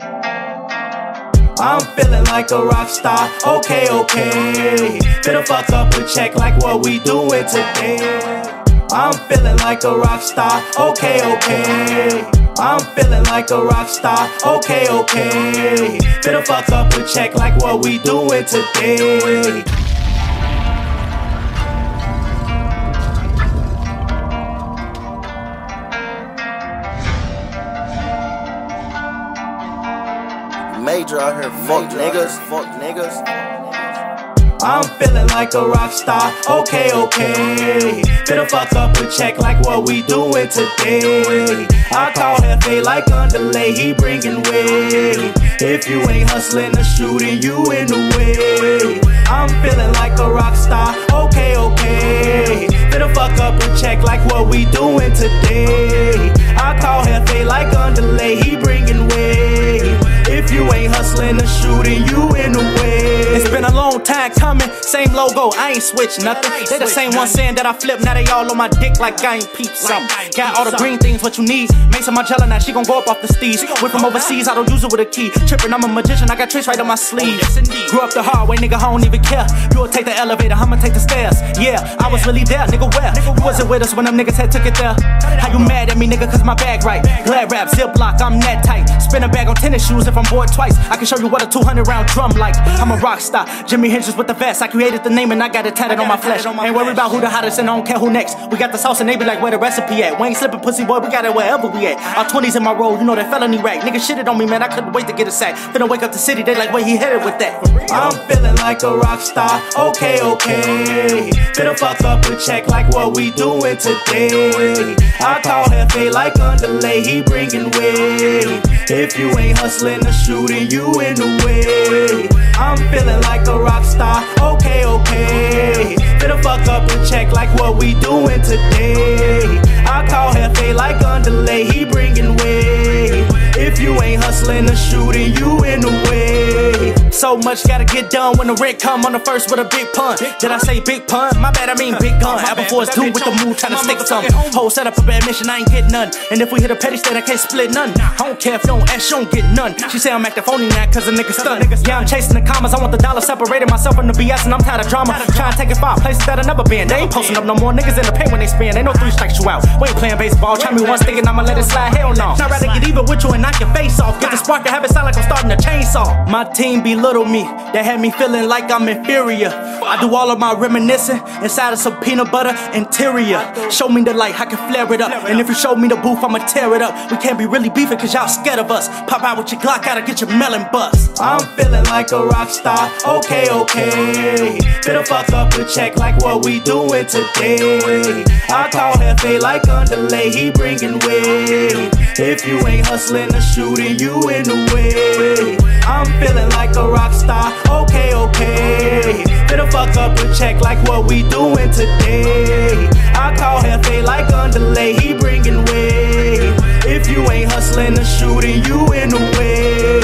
I'm feeling like a rock star. Okay, okay. Finna fuck up a check like what we doing today. I'm feeling like a rock star. Okay, okay. I'm feeling like a rock star. Okay, okay. Finna fuck up a check like what we doing today. Major out here, fuck niggas, fuck niggas. I'm feeling like a rock star. Okay, okay. Finna fuck up a check like what we doing today. I call Hefe like underlay, he bringing weight. If you ain't hustling or shooting, you in the way. I'm feeling like a rock star. Okay, okay. Finna fuck up a check like what we doing today. Been a long time coming, same logo, I ain't switch nothing. They the same one saying that I flip, now they all on my dick like I ain't peep something. Got all the green things, what you need. Maison Margiela, now she gon' go up off the steez. Went from overseas, I don't use it with a key. Trippin', I'm a magician, I got tricks right on my sleeve. Grew up the hard way, nigga, I don't even care. You'll take the elevator, I'ma take the stairs. Yeah, I was really there, nigga, where? You wasn't with us when them niggas had took it there. How you mad at me, nigga, cause my bag right? Glad wrap, zip lock, I'm that tight. Spin a bag on tennis shoes if I'm bored twice. I can show you what a 200 round drum like. I'm a rock star, Jimi Hendrix with the vest. I created the name and I got it tatted on my flesh. Ain't worried about who the hottest and I don't care who next. We got the sauce and they be like, where the recipe at? We ain't slipping pussy boy, we got it wherever we at. Our 20s in my roll, you know that felony rag. Nigga shitted on me, man. I couldn't wait to get a sack. Finna wake up the city, they like, where he headed with that. I'm feeling like a rock star. Okay, okay. Finna fuck up a check like what we doing today. I call Hefe like underlay, he bringing weight. If you ain't hustling or shooting, you in the way. What we doing today. I call Hefe like underlay, he bringing weight. If you ain't hustling or shooting, you. So much gotta get done when the rent come on the first with a big pun. Did I say big pun? My bad, I mean big gun. Apple Force 2 with the move, tryna stick some. Whole setup a bad mission, I ain't get none. And if we hit a petty state, I can't split none. I don't care if you don't ask, you don't get none. She say I'm acting phony now, cause a nigga stun. Yeah, I'm chasing the commas, I want the dollar separating myself from the BS, and I'm tired of drama. Trying to take it far places that I never been. They ain't posting up no more niggas in the paint when they spin. They know three strikes you out. We ain't playing baseball, try me once thinking I'ma let it slide. Hell no. I'd rather get even with you and knock your face off. Get the spark and have it sound like I'm starting a chainsaw. My team belittle me, that had me feeling like I'm inferior. I do all of my reminiscing inside of some peanut butter interior. Show me the light, I can flare it up. And if you show me the booth, I'ma tear it up. We can't be really beefing cause y'all scared of us. Pop out with your Glock, gotta get your melon bust. I'm feeling like a rock star. Okay, okay. Finna fuck up a check like what we doing today. I call Hefe like underlay, he bringing weight. If you ain't hustling or shooting, you in the way. I'm feeling like a rock rock star, okay, okay. Finna fuck up a check like what we doing today. I call Hefe like underlay, he bringing weight. If you ain't hustling or shooting, you in the way.